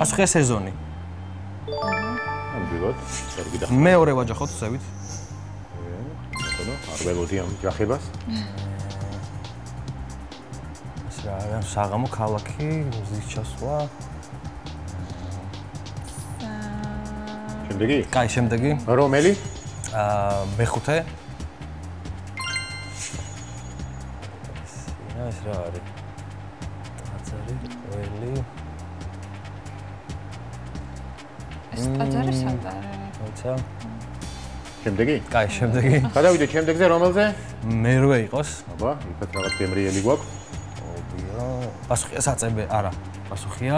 Speaker 6: პასუხია სეზონი.
Speaker 1: ამბიგოთ, კარგი და
Speaker 6: მეორე ვაჯახოთ ზევით.
Speaker 1: ხოდა არ ველოდი ამ ჯახებას.
Speaker 6: ეს რა არა, საღამო ქალაქი, მზის ჩასვლა.
Speaker 1: შემდეგი?
Speaker 6: კაი, შემდეგი.
Speaker 1: რომელი?
Speaker 6: აა მეხუთე. ეს რა არის? ტაძარი, ყველი.
Speaker 7: ეს ტაძარი სად არის?
Speaker 6: მოიცა.
Speaker 1: შემდეგი?
Speaker 6: კაი, შემდეგი.
Speaker 1: გადავიდეთ შემდეგზე რომელზე?
Speaker 6: მერვე იყოს.
Speaker 1: აბა, იქაც რაღაც გემრიელი გვაქვს.
Speaker 6: ობიო. პასუხია საწებე, არა. პასუხია.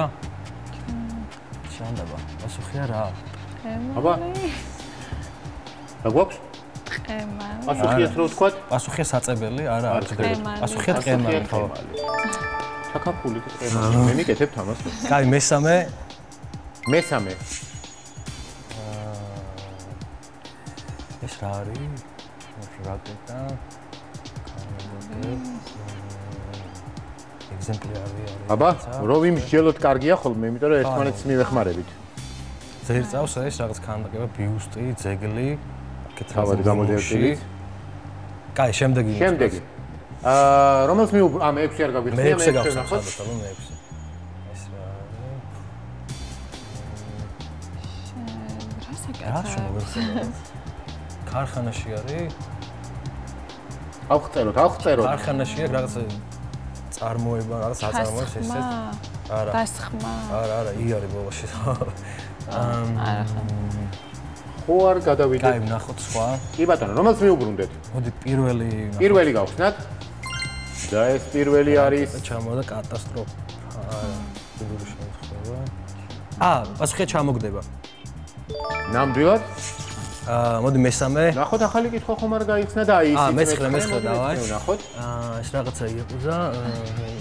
Speaker 6: შანდაბა. პასუხია რა?
Speaker 1: აბა. რა გვაქვს?
Speaker 7: ყემალი.
Speaker 1: პასუხიეთ რო ვთქვათ?
Speaker 6: პასუხია საწებელი, არა,
Speaker 1: არ ვწდები.
Speaker 6: პასუხია ტყემალი, ხო.
Speaker 1: ჩაკაფული და ტყემალი. მე მიკეთებთ ამას.
Speaker 6: კაი, მესამე.
Speaker 1: მესამე.
Speaker 6: ეს რა არის? რაკეტა. ეგზემპლარი არის.
Speaker 1: აბა, რო ვიმსჯელოთ კარგია ხოლმე, იმიტომ რომ ერთმანეთს მივეხმარებით.
Speaker 6: ზერწავს ეს რაღაც ქანდაკება, ბიუსტი, ძეგლი. აქეთ
Speaker 1: თავად გამოდიერთებით.
Speaker 6: კაი, შემდეგი.
Speaker 1: შემდეგი. აა, რომელს მიუ ა მე-6 არ გაგვიხსნა,
Speaker 6: მე-6
Speaker 1: მე-6
Speaker 6: გავხსნა,
Speaker 1: ნახოთ.
Speaker 6: სადაც მე-6. ეს რა არის?
Speaker 7: რა
Speaker 6: რა
Speaker 7: საკეთე?
Speaker 6: ქარხანაში არის?
Speaker 1: ავხწეროთ, ავხწეროთ.
Speaker 6: ქარხანაში აქვს რაღაც წარმოება, რაღაც აწარმოებს ესეც. არა.
Speaker 7: დასხმა.
Speaker 6: არა, არა, ი არის ბოლოში.
Speaker 7: არა ხო.
Speaker 1: ხო არ გადავიდეთ.
Speaker 6: კაი, ვნახოთ სხვა.
Speaker 1: კი ბატონო, რომელს მიუბრუნდეთ?
Speaker 6: მოდი პირველი
Speaker 1: პირველი გავხსნათ. და ეს პირველი არის
Speaker 6: ჩამოდა კატასტროფა. არა, პირველი შემთხვევა. აა, პასუხია ჩამოგდება.
Speaker 1: ნამდვილად.
Speaker 6: აა, მოდი მესამე.
Speaker 1: ნახოთ ახალი კითხვა ხომ არ გაიხსნა და აი
Speaker 6: აა,
Speaker 1: ისიც
Speaker 6: მეცხრე, მეცხრე დავარ.
Speaker 1: ნახოთ.
Speaker 6: აა, ეს რაღაცა იაკუზა,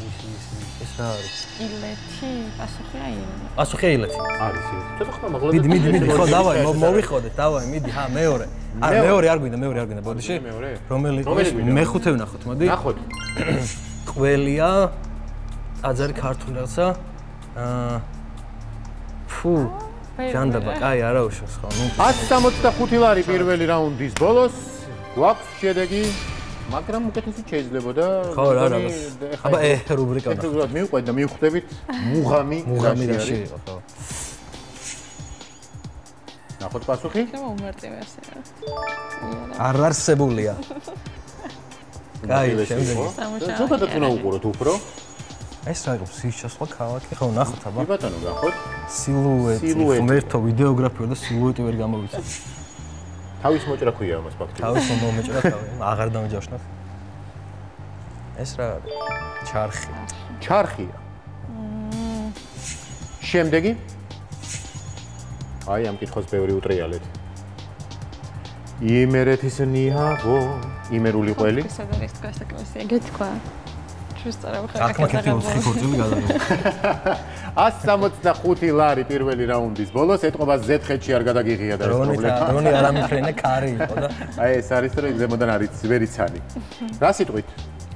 Speaker 6: ის ის ეს რა არის?
Speaker 7: ილეთი, პასუხია ილეთი.
Speaker 6: პასუხია ილეთი.
Speaker 1: არის ის. ცოტა ხმა მაღლა.
Speaker 6: მიდი, მიდი, მიდი, ხო, დავაი, მო- მოვიხოდეთ, დავაი, მიდი, ჰა, მეორე. არა,
Speaker 1: მეორე.
Speaker 6: არ გვინდა, მეორე არ გვინდა, ბოდიში.
Speaker 1: მეორე?
Speaker 6: რომელი მეხუთე ვნახოთ, მოდი.
Speaker 1: ნახოთ.
Speaker 6: ყველია ტაძარი ქართული რაღაცა. აა ფუ, ჯანდაბა, კაი, არა უშავს ხო, ნუ
Speaker 1: 165 ლარი პირველი რაუნდის ბოლოს გვაქვს შედეგი, მაგრამ უკეთესი შეიძლებოდა.
Speaker 6: ხო, რა
Speaker 1: ეხლა
Speaker 6: აბა,
Speaker 1: ეს-
Speaker 6: ე, რუბრიკა
Speaker 1: ეხლა მივყვეთ და მივხვდებით მუღამი
Speaker 6: მუღამი
Speaker 1: არის.
Speaker 6: იყო, ხო.
Speaker 1: ნახოთ პასუხი.
Speaker 7: და უმარტივესია.
Speaker 6: არ არსებულია. კაი, შემდეგი.
Speaker 7: კი
Speaker 1: უნდა უყუროთ უფრო.
Speaker 6: ეს რა იყო სიჩასლა ქალაქი ხო ნახოთ აბა
Speaker 1: კი ბატონო, გახოთ.
Speaker 6: სილუეტი ღმერთო ვიდეოგრაფია და სილუეტი ვერ გამოვიცი
Speaker 1: თავის მოჭრა ქვია ამას ფაქტობრივად.
Speaker 6: თავის მომეჭრა თავი აღარ დამჯავშნათ ეს რა არის ჩარხი
Speaker 1: ჩარხია. შემდეგი? აი ამ კითხოს ბევრი უტრიალეთ. იმერეთის ნიავო, იმერული ყველი.
Speaker 7: ეს თქვა საკმაოდ ეგ თქვა. სწორად
Speaker 6: აქ მაგეთი 4 ქორწილი გადაგა
Speaker 1: 165 ლარი პირველი რაუნდის ბოლოს ეთყობა ზეთხეთში არ გადაგიღია და ეს პრობლემა.
Speaker 6: რონი არამიფრენე კარი იყო და
Speaker 1: აი ეს არის რომ ზემოდან არის ვერიცანი. რა სიტყვით?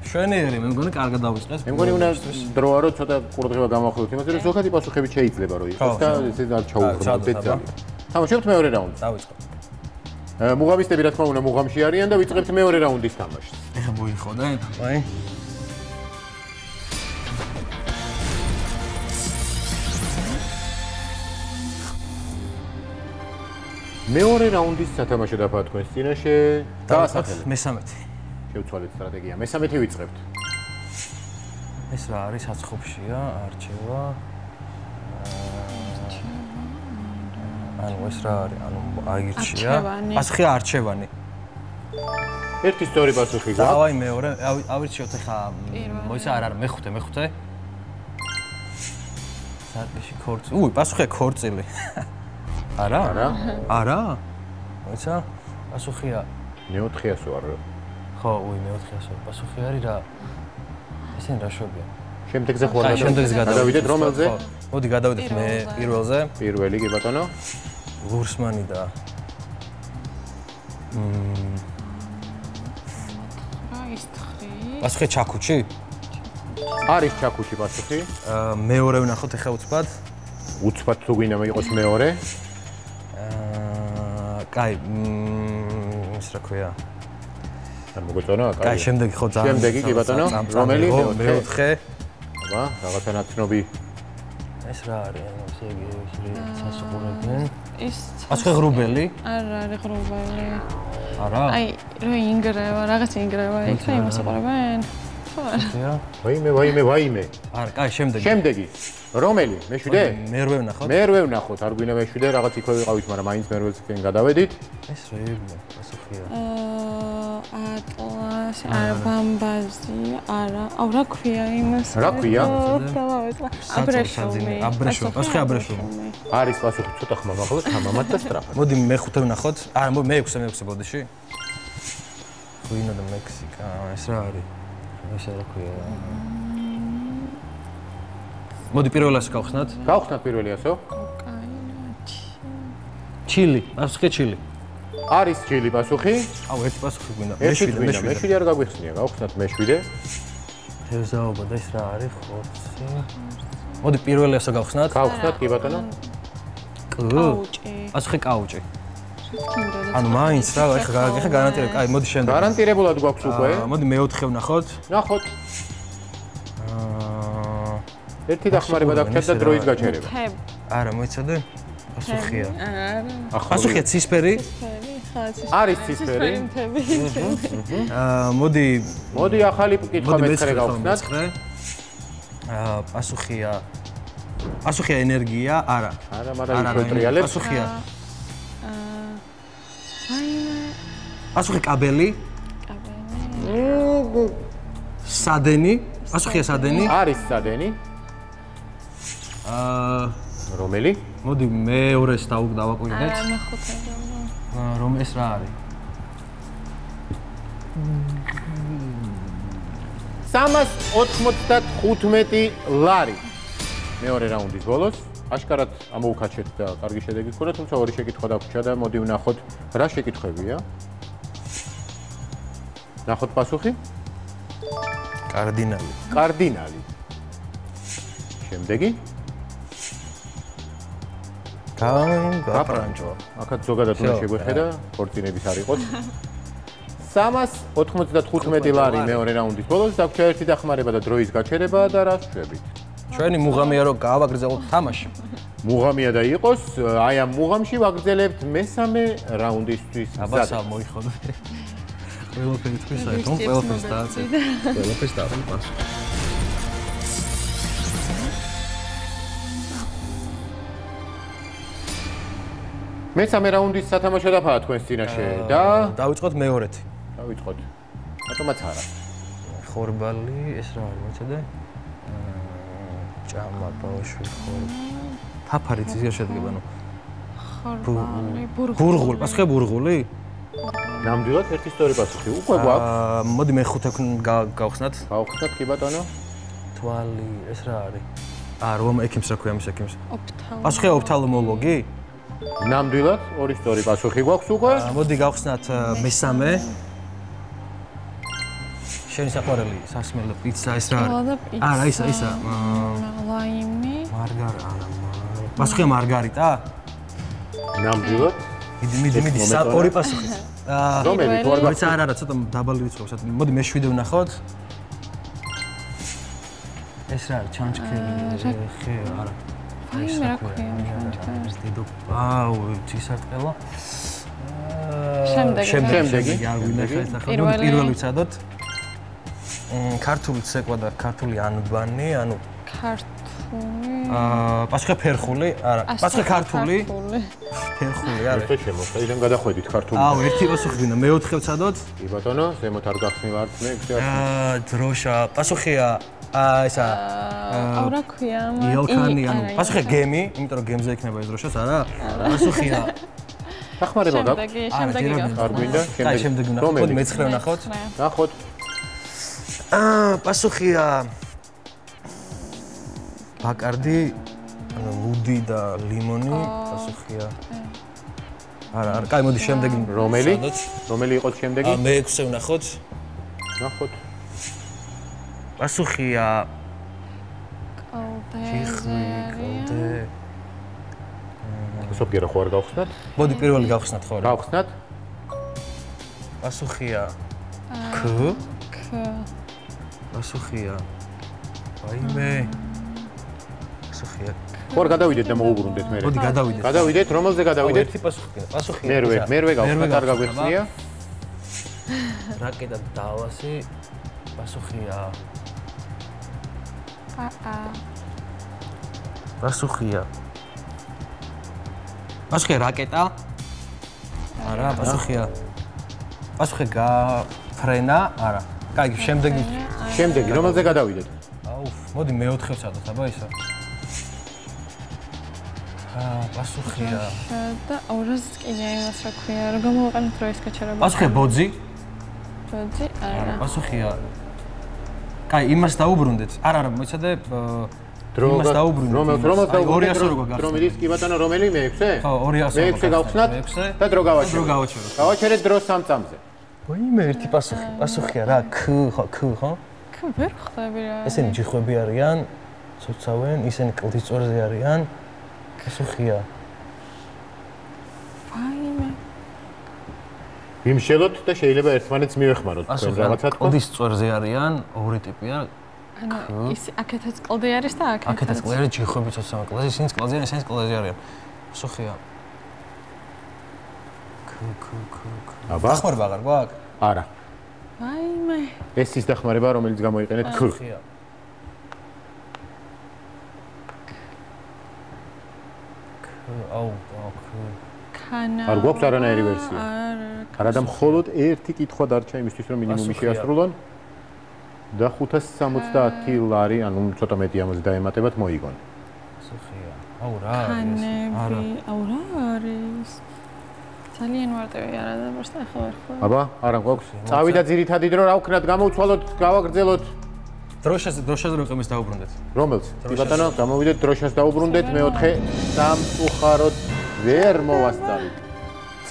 Speaker 6: შვენიერი მე მგონი კარგად დავიწყეს
Speaker 1: მე მგონი უნდა დროა რომ ცოტა ყურადღება გამახვილოთ იმაზე რომ ზოგადი პასუხები შეიძლება რომ იყოს და ესე არ დეტალი.
Speaker 6: აბა.
Speaker 1: თამაშობთ მეორე რაუნდს.
Speaker 6: დავიწყო
Speaker 1: აა, მუღამისტები რა თქმა უნდა მუღამში არიან და ვიწყებთ მეორე რაუნდის თამაშს.
Speaker 6: ეხა მოიხოდე აი
Speaker 1: მეორე რაუნდის სათამაშო დაფა თქვენს წინაშე დაასახელეთ.
Speaker 6: მესამეთი
Speaker 1: შევცვალეთ სტრატეგია. მესამეთი ვიწყებთ.
Speaker 6: ეს რა არის საცხობშია? არჩევა. ანუ ეს რა არის? ანუ აირჩია?
Speaker 7: არჩევანი.
Speaker 6: პასუხია არჩევანი.
Speaker 1: ერთი სწორი პასუხი გაქვთ.
Speaker 6: დავაი მეორე. ავი- ავირჩიოთ ახლა მოიცა არ არის. მეხუთე მეხუთე. სარკეში ქორწილი. უი პასუხია ქორწილი არა
Speaker 1: არა?
Speaker 6: არა მოიცა პასუხია
Speaker 1: მეოთხეასო არ.
Speaker 6: ხო უი მეოთხეასო პასუხი არის რა ესენ რა შვებიან
Speaker 1: შემდეგზე ხო არ
Speaker 6: აი შემდეგზე
Speaker 1: გადავიდეთ რომელზე?
Speaker 6: ხო, მოდი გადავიდეთ მე
Speaker 7: პირველზე.
Speaker 1: პირველი კი ბატონო.
Speaker 6: ლურსმანი და
Speaker 7: რა ის თხრი?
Speaker 6: პასუხი ჩაკუჩი
Speaker 1: არის ჩაკუჩი პასუხი.
Speaker 6: აა, მეორე ვნახოთ ახლა უცბად
Speaker 1: უცბად თუ გვინდა იყოს მეორე.
Speaker 6: კაი მ, ის რა ქვია
Speaker 1: არ მოგეწონა?
Speaker 6: კაი შემდეგი ხო ძალიან
Speaker 1: შემდეგი, კი ბატონო. რომელი?
Speaker 6: ხო,
Speaker 1: მეოთხე? აბა, რაღაცა ნაცნობი.
Speaker 6: ეს რა არის ანუ ესე იგი ეს რე სასუყურებენ
Speaker 7: ის
Speaker 6: პასუხი ღრუბელი
Speaker 7: არ არის ღრუბელი.
Speaker 6: არა
Speaker 7: აი, რო ინგრევა, რაღაც ინგრევა, იქ რა იმას უყურებენ? ხო არა.
Speaker 1: ვაიმე, ვაიმე, ვაიმე.
Speaker 6: არა კაი შემდეგი
Speaker 1: შემდეგი. რომელი? მეშვიდე?
Speaker 6: მერვე ვნახოთ
Speaker 1: მერვე ვნახოთ, არ გვინდა მეშვიდე, რაღაც იქვე ვიყავით, მაგრამ მაინც მერველსკენ გადავედით.
Speaker 6: ეს რეიბნე პასუხია
Speaker 7: აა ატლასი, არა ბამბაზი, არა. აუ რა ქვია იმას?
Speaker 1: რა ქვია?
Speaker 6: საძინე, აბრეშუმი, პასუხი აბრეშუმი.
Speaker 1: არის პასუხი ცოტა ხმა მაღლა, თამამად და სტრაფად.
Speaker 6: მოდი მეხუთე ვნახოთ არა მოდი მეექვსე მეექვსე ბოდიში ღვინა და მექსიკა ეს რა არის ეს რა ქვია? მოდი პირველას გავხსნათ.
Speaker 1: გავხსნათ პირველი ასო.
Speaker 6: ჩილი პასუხი ჩილი
Speaker 1: არის ჩილი პასუხი.
Speaker 6: აუ ერთი პასუხი გვინდა მეშვიდე მეშვიდე.
Speaker 1: მეშვიდე არ გაგვიხსნია, გავხსნათ მეშვიდე.
Speaker 6: თევზაობა და ეს რა არის? ხორცი. მოდი პირველი ასო გავხსნათ.
Speaker 1: გავხსნათ კი ბატონო.
Speaker 6: კ
Speaker 7: აუჭი.
Speaker 6: პასუხი კაუჭი ანუ მაინც რა ეხა ეხა გარანტირებ აი მოდი შემდეგ
Speaker 1: გარანტირებულად გვაქვს უკვე.
Speaker 6: აა, მოდი მეოთხე ვნახოთ
Speaker 1: ნახოთ.
Speaker 6: აა
Speaker 1: ერთი დახმარება დაგჭირდა და დროის გაჩერება.
Speaker 6: არა მოიცადე პასუხია
Speaker 7: არა.
Speaker 1: ახლა
Speaker 6: პასუხია ცისფერი
Speaker 7: ფერი, ხალხი.
Speaker 1: არის ცისფერი.
Speaker 6: აა მოდი
Speaker 1: მოდი ახალი კითხვა მეცხრე გავხსნათ.
Speaker 6: აა პასუხია პასუხია ენერგია, არა.
Speaker 1: არა, მაგრამ იქ ვეტრიალებ.
Speaker 6: პასუხია.
Speaker 7: აა
Speaker 6: პასუხი კაბელი,
Speaker 7: კაბელი.
Speaker 6: სადენი, პასუხია სადენი.
Speaker 1: არის სადენი,
Speaker 6: აა
Speaker 1: რომელი?
Speaker 6: მოდი მეორეს დავაკვირდეთ.
Speaker 7: აა მეხუთე რა.
Speaker 6: აა, რომ ეს რა არის?
Speaker 1: 395 ლარი. მეორე რაუნდის ბოლოს აშკარად ამოუქაჩეთ და კარგი შედეგი გქონდა, თუმცა ორი შეკითხვა დაგვრჩა და მოდი ვნახოთ რა შეკითხვებია. ნახოთ პასუხი.
Speaker 6: კარდინალი.
Speaker 1: კარდინალი. შემდეგი?
Speaker 6: გაპრანჯვა.
Speaker 1: აქაც ზოგადად უნდა შეგვეხედა, ქორწინების არ იყოს. 395 ლარი მეორე რაუნდის ბოლოს დაგვჭირდა ერთი დახმარება და დროის გაჩერება და რას შვებით?
Speaker 6: ჩვენი მუღამია რომ გაავაგრძელოთ თამაში.
Speaker 1: მუღამია და იყოს, აი ამ მუღამში ვაგრძელებთ მესამე რაუნდისთვის.
Speaker 6: აბასა მოიხოდე. ყველაფერი თქვენ საერთოდ ყველაფერს დააწევ. ყველაფერს დავი პასუხი.
Speaker 1: მესამე რაუნდის სათამაშო დაფაა თქვენს წინაშე და
Speaker 6: დავიწყოთ მეორეთი.
Speaker 1: დავიწყოთ. რატომაც არა.
Speaker 6: ხორბალი, ეს რა არის მოცადე? ჭამა, ბავშვი, ხორბალი. ფაფარიც ისე შედგება, ნუ.
Speaker 7: ხორბალი, ბურღული.
Speaker 6: ბურღული, პასუხე ბურღული?
Speaker 1: ნამდვილად ერთი სწორი პასუხი. უკვე გვაქვს.
Speaker 6: აა, მოდი მე ხუთი გა- გავხსნათ.
Speaker 1: გავხსნათ კი ბატონო.
Speaker 6: თვალი, ეს რა არის? აა, რომ ექიმს რა ქვია მის ექიმს?
Speaker 7: ოფთალმოლოგი.
Speaker 6: პასუხე ოფთალმოლოგი?
Speaker 1: ნამდვილად ორი სწორი პასუხი გვაქვს უკვე.
Speaker 6: აა, მოდი გავხსნათ მესამე. შენი საყვარელი სასმელო პიცა ეს რა არის? არა, ისა, ისა. აა,
Speaker 7: ლაიმი.
Speaker 6: მარგარი, არა, პასუხე მარგარიტა?
Speaker 1: ნამდვილად.
Speaker 6: მიდი, მიდი, მიდი, სა- ორი პასუხი. აა,
Speaker 1: რომელი თუ არ
Speaker 6: მოიცა არა, არა, ცოტა დაბალი რიცხვი აქვს. მოდი მე 7 ვნახოთ. ეს რა არის? ჩანჩქერი, ხე, არა.
Speaker 7: ვაიმე, რა ქვია ამ ჩანჩქერს?
Speaker 6: ეს დიდო. აუ, ცისარტყელა.
Speaker 7: შემდეგი.
Speaker 1: შემდეგი.
Speaker 6: არ ვინახე ეს ახლა.
Speaker 7: პირველი
Speaker 6: ვცადოთ. მ, ქართული ცეკვა და ქართული ანბანი, ანუ
Speaker 7: ქართული.
Speaker 6: აა, პასუხე ფერხული, არა, პასუხე ქართული,
Speaker 7: ქართული.
Speaker 6: ფერხული, არა.
Speaker 1: ეს შემოხდა. ისენ გადახვედით ქართული.
Speaker 6: აუ, ერთი პასუხი გინდა, მეოთხე ვცადოთ.
Speaker 1: კი ბატონო, ზემოთ არ გახსნი ვარც მე, ეგ არ.
Speaker 6: აა, დროშა, პასუხია, აა, ესა,
Speaker 7: აუ რა ქვია? მა-
Speaker 6: იოლქანი,
Speaker 7: ი-
Speaker 6: ანუ
Speaker 7: იოლქანი.
Speaker 6: გემი, იმიტომ რომ გემზე იქნება ეს დროშაც, არა? პასუხია.
Speaker 1: დახმარება გაქვს?
Speaker 7: შემდეგი, შემდეგი
Speaker 6: არ
Speaker 1: გვინდა?
Speaker 6: კაი, შემდეგი ვნახოთ,
Speaker 1: რომელი?
Speaker 6: მეცხრე ვნახოთ.
Speaker 1: ნახოთ.
Speaker 6: აა, პასუხია. ბაკარდი, ანუ ლუდი და ლიმონი, პასუხია. არა, არა, კაი, მოდი შემდეგი
Speaker 1: რომელი? რომელი იყო შემდეგი?
Speaker 6: აა, მეექვსე ვნახოთ.
Speaker 1: ნახოთ.
Speaker 6: პასუხია
Speaker 7: კოლდე.
Speaker 6: კოლდე.
Speaker 1: სოფგერა ხო არ გავხსნათ?
Speaker 6: მოდი პირველი გავხსნათ ხო? რა?
Speaker 1: გავხსნათ?
Speaker 6: პასუხია ქ,
Speaker 7: ქ.
Speaker 6: პასუხია აიმე. პასუხია.
Speaker 1: ხო არ გადავიდეთ და მოუბრუნდეთ მე.
Speaker 6: მოდი გადავიდეთ.
Speaker 1: გადავიდეთ, რომელზე გადავიდეთ?
Speaker 6: ერთი პასუხი. პასუხია.
Speaker 1: მერვე, მერვე
Speaker 6: გავხსნა,
Speaker 1: გაგვეხსნია.
Speaker 6: რაკეტა დავასი. პასუხია.
Speaker 7: აა.
Speaker 6: პასუხია. პასუხია რაკეტა? არა, პასუხია. პასუხი გაფრენა? არა. კაი, შემდეგი.
Speaker 1: შემდეგი, რომელზე გადავიდეთ?
Speaker 6: აუ, მოდი მეოთხე ვცადოთ, აბა ისა. აა, პასუხია.
Speaker 7: და ორას კიდე იმას რა ქვია, რომ გამოვაყენოთ დროის გაჩერება.
Speaker 6: პასუხია ბოძი?
Speaker 7: ბოძი? არა.
Speaker 6: პასუხია. კაი, იმას დაუბრუნდეთ. არა, არა, მოიცადე
Speaker 1: დრო
Speaker 6: იმას დაუბრუნდეთ.
Speaker 1: რომელ
Speaker 6: იმას.
Speaker 1: რომელს
Speaker 6: აი,
Speaker 1: დაუბრუნდეთ?
Speaker 6: 200 როგორ გახსნა?
Speaker 1: რომელი კი ბატონო, რომელი მეექვსე?
Speaker 6: ხო, 200
Speaker 1: მეექვსე გავხსნათ
Speaker 6: მეექვსე.
Speaker 1: და დრო გავაჩეროთ.
Speaker 6: დრო გავაჩეროთ.
Speaker 1: გავაჩერეთ დრო სამ წამზე.
Speaker 6: ვაიმე, ერთი პასუხი. პასუხია რა, ქ, ხო, ქ, ხო?
Speaker 7: ქ ვერ ხვდები რა.
Speaker 6: ესენი ჯიხვები არიან, ცოცავენ, ისინი კლდის წორზე არიან. პასუხია.
Speaker 7: ვაიმე.
Speaker 1: ვიმშელოთ და შეიძლება ერთმანეთს მივეხმაროთ თქვენ რაღაცა თქო.
Speaker 6: კლდის წორზე არიან, ორი ტიპია.
Speaker 7: ანუ ის აქეთაც კლდი არის და აქეთაც.
Speaker 6: აქეთაც კლდი არის, ჯიხვები ცოცავენ კლდზე, ისინი კლდზე არიან, ისინი კლდზე არიან. პასუხია. ქ, ქ, ქ, ქ.
Speaker 1: აბა,
Speaker 6: დახმარება აღარ გვაქვს?
Speaker 1: არა.
Speaker 7: ვაიმე.
Speaker 1: ეს ის დახმარება, რომელიც გამოიყენეთ ქ.
Speaker 6: პასუხია. აუ, აუ, ქ.
Speaker 7: ქანა.
Speaker 1: არ გვაქვს არანაირი ვერსია?
Speaker 7: არა.
Speaker 1: არადა მხოლოდ ერთი კითხვა დარჩა იმისთვის, რომ მინიმუმი
Speaker 6: პასუხია.
Speaker 1: შეასრულონ. და 570 ლარი, ანუ ცოტა მეტი ამაზე დაემატებათ მოიგონ.
Speaker 6: პასუხია. აუ, რა არის? არა.
Speaker 7: ქანები. აუ რა არის? ძალიან მარტივი არა და просто ახლა ვერ ხვდები.
Speaker 1: აბა, არა გვაქვს. წავიდა ძირითადი დრო, რა ვქნათ, გამოვცვალოთ, გავაგრძელოთ.
Speaker 6: დროშაზე, დროშაზე რო ყემეს დაუბრუნდეთ.
Speaker 1: რომელს? ბატონო, გამოვიდეთ დროშას დაუბრუნდეთ, მეოთხე სამწუხაროდ ვერ მოვასწავით.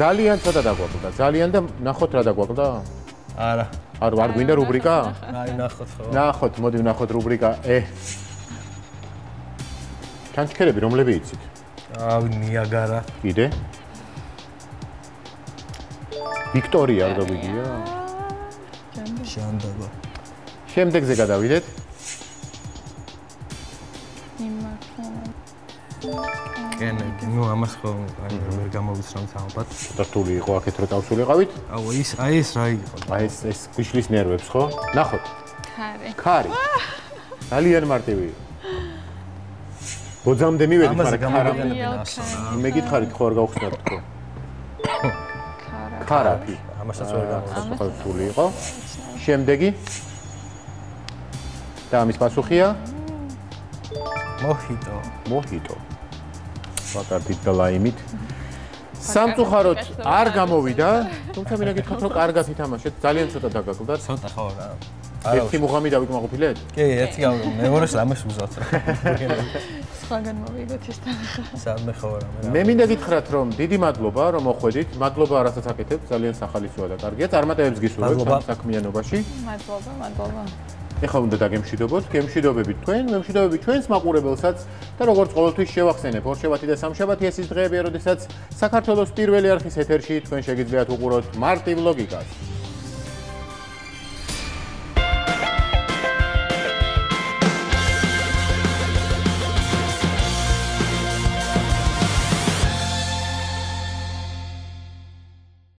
Speaker 1: ძალიან ცოტა დაგვაკლდა, ძალიან და ნახოთ რა დაგვაკლდა.
Speaker 6: არა.
Speaker 1: არ არ გვინდა რუბრიკა?
Speaker 6: აი, ნახოთ ხო.
Speaker 1: ნახოთ, მოდი ვნახოთ რუბრიკა. ე. ჩანჩქერები რომლები იცით?
Speaker 6: აი, ნიაგარა.
Speaker 1: კიდე? ვიქტორია არ გაგვიგია?
Speaker 6: ჟანდაბა.
Speaker 1: შემდეგზე გადავიდეთ.
Speaker 6: კენედი. ნუ ამას ხო აი ვერ გამოვიცნობთ ალბათ.
Speaker 1: დართული იყო აქეთ რო დავსულიყავით.
Speaker 6: აუ ის აი ეს რა იყო?
Speaker 1: აი ეს ეს გვიშლის ნერვებს ხო? ნახოთ.
Speaker 7: ქარი.
Speaker 1: ქარი. ძალიან მარტივი. ბოძამდე მივედით, მაგრამ ქარა.
Speaker 6: გამოვიყენებენ ასო რა.
Speaker 1: მეკითხარით ხო არ გავხსნათ თქო. ხარაფი.
Speaker 6: ამასაც ვერ გამოვიდა.
Speaker 1: პასუხი რთული იყო. შემდეგი და ამის პასუხია
Speaker 6: მოჰიტო.
Speaker 1: მოჰიტო. ვაკარდით და ლაიმით. სამწუხაროდ არ გამოვიდა, თუმცა მინდა გითხრათ, რომ კარგად ითამაშეთ, ძალიან ცოტა დაგაკლდათ.
Speaker 6: ცოტა ხო რა.
Speaker 1: ერთი მუღამი დავიკმაყოფილეთ?
Speaker 6: კი, ერთი გავ მეორეს ამას უზავთ
Speaker 7: სხვაგან მოვიგოთ ის თანხა.
Speaker 6: საერთოდ ხო რა.
Speaker 1: მე მინდა გითხრათ, რომ დიდი მადლობა, რომ მოხვედით. მადლობა რასაც აკეთებთ, ძალიან სახალისოა და კარგია. წარმატებებს გისურვებთ საქმიანობაში.
Speaker 7: მადლობა, მადლობა.
Speaker 1: ეხლა უნდა დაგემშვიდობოთ, გემშვიდობებით თქვენ, მემშვიდობებით ჩვენს მაყურებელსაც და როგორც ყოველთვის შევახსენებ, ორშაბათი და სამშაბათი ეს ის დღეებია, როდესაც საქართველოს პირველი არხის ეთერში თქვენ შეგიძლიათ უყუროთ მარტივ ლოგიკას.